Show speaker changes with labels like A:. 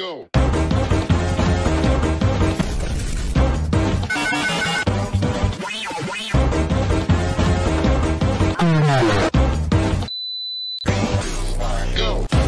A: go. Go.